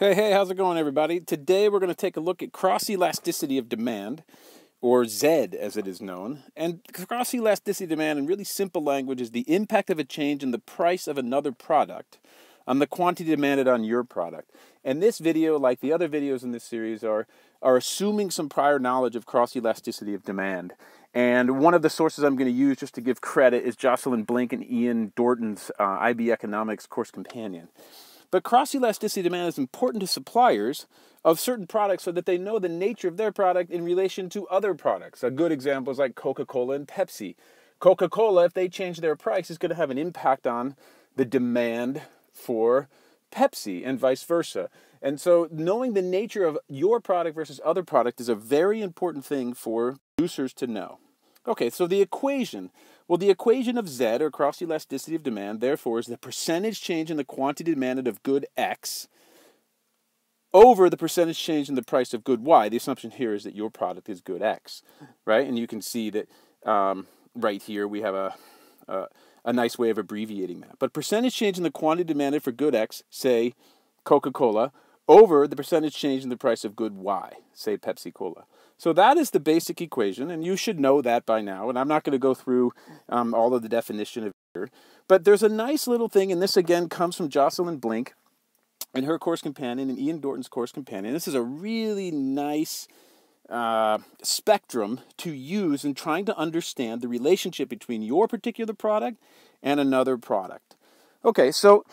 Hey, hey, how's it going, everybody? Today we're going to take a look at cross elasticity of demand, or XED as it is known. And cross elasticity of demand, in really simple language, is the impact of a change in the price of another product on the quantity demanded on your product. And this video, like the other videos in this series, are, are assuming some prior knowledge of cross elasticity of demand. And one of the sources I'm going to use just to give credit is Jocelyn Blink and Ian Dorton's uh, IB Economics course companion. But cross elasticity demand is important to suppliers of certain products so that they know the nature of their product in relation to other products. A good example is like Coca Cola and Pepsi. Coca Cola, if they change their price, is going to have an impact on the demand for Pepsi and vice versa. And so, knowing the nature of your product versus other product is a very important thing for producers to know. Okay, so the equation. Well, the equation of XED, or cross elasticity of demand, therefore, is the percentage change in the quantity demanded of good X over the percentage change in the price of good Y. The assumption here is that your product is good X, right? And you can see that um, right here we have a, a, a nice way of abbreviating that. But percentage change in the quantity demanded for good X, say Coca Cola, over the percentage change in the price of good Y, say Pepsi Cola. So that is the basic equation, and you should know that by now. And I'm not going to go through um, all of the definition of here, but there's a nice little thing, and this again comes from Jocelyn Blink and her course companion and Ian Dorton's course companion. This is a really nice uh, spectrum to use in trying to understand the relationship between your particular product and another product. Okay, so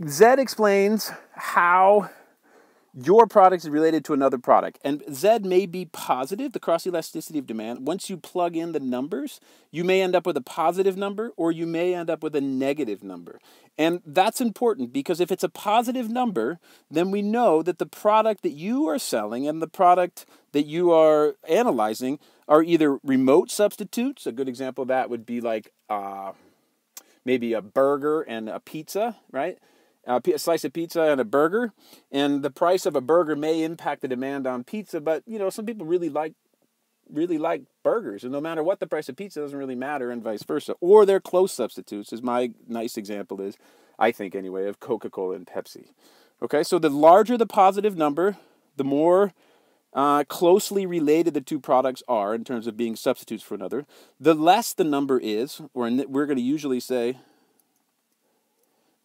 XED explains how your product is related to another product. And XED may be positive, the cross elasticity of demand. Once you plug in the numbers, you may end up with a positive number or you may end up with a negative number. And that's important because if it's a positive number, then we know that the product that you are selling and the product that you are analyzing are either remote substitutes. A good example of that would be like uh, maybe a burger and a pizza, right? A slice of pizza and a burger, and the price of a burger may impact the demand on pizza. But you know, some people really like really like burgers, and no matter what the price of pizza, doesn't really matter, and vice versa. Or they're close substitutes, as my nice example is, I think anyway, of Coca Cola and Pepsi. Okay, so the larger the positive number, the more uh, closely related the two products are in terms of being substitutes for another, the less the number is, or we're going to usually say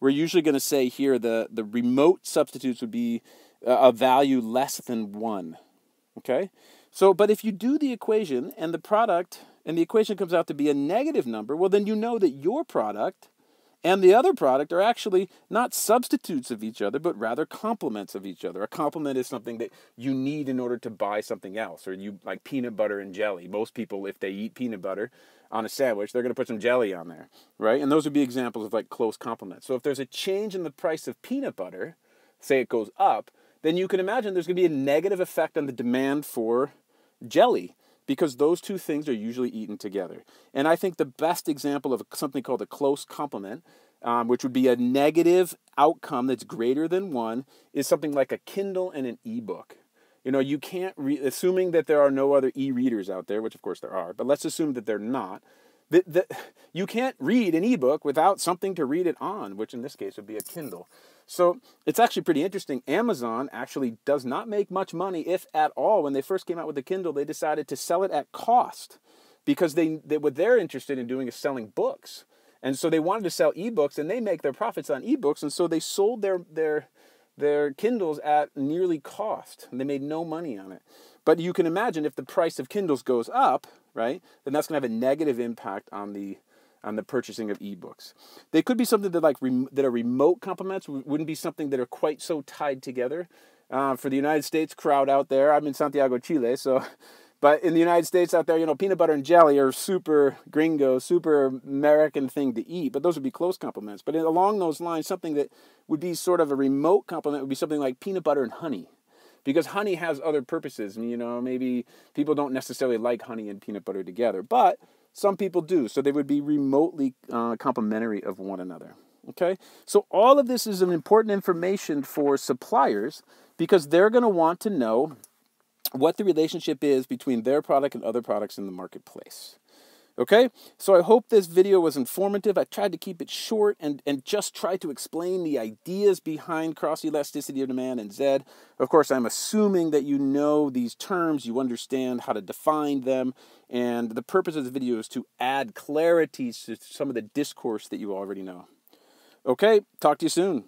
we're usually going to say here the, the remote substitutes would be uh, a value less than 1. Okay? So, but if you do the equation and the product, and the equation comes out to be a negative number, well, then you know that your product and the other product are actually not substitutes of each other, but rather complements of each other. A complement is something that you need in order to buy something else, or you like peanut butter and jelly. Most people, if they eat peanut butter on a sandwich, they're going to put some jelly on there, right? And those would be examples of like close complements. So if there's a change in the price of peanut butter, say it goes up, then you can imagine there's going to be a negative effect on the demand for jelly because those two things are usually eaten together. And I think the best example of something called a close complement, um, which would be a negative outcome that's greater than one, is something like a Kindle and an ebook. You know, you can't, re- assuming that there are no other e readers out there, which of course there are, but let's assume that they're not. That, that you can't read an ebook without something to read it on, which in this case would be a Kindle. So it's actually pretty interesting. Amazon actually does not make much money, if at all. When they first came out with the Kindle, they decided to sell it at cost because they, they what they're interested in doing is selling books. And so they wanted to sell ebooks and they make their profits on ebooks. And so they sold their, their, their Kindles at nearly cost. They made no money on it. But you can imagine if the price of Kindles goes up, right, then that's going to have a negative impact on the on the purchasing of ebooks. They could be something that like that are remote complements. Wouldn't be something that are quite so tied together. Uh, for the United States crowd out there, I'm in Santiago, Chile, so. But in the United States out there, you know, peanut butter and jelly are super gringo, super American thing to eat. But those would be close complements. But along those lines, something that would be sort of a remote complement would be something like peanut butter and honey because honey has other purposes and you know maybe people don't necessarily like honey and peanut butter together but some people do, so they would be remotely uh, complementary of one another. Okay, so all of this is an important information for suppliers because they're going to want to know what the relationship is between their product and other products in the marketplace. Okay, so I hope this video was informative. I tried to keep it short and, and just try to explain the ideas behind cross elasticity of demand and XED. Of course, I'm assuming that you know these terms, you understand how to define them, and the purpose of this video is to add clarity to some of the discourse that you already know. Okay, talk to you soon.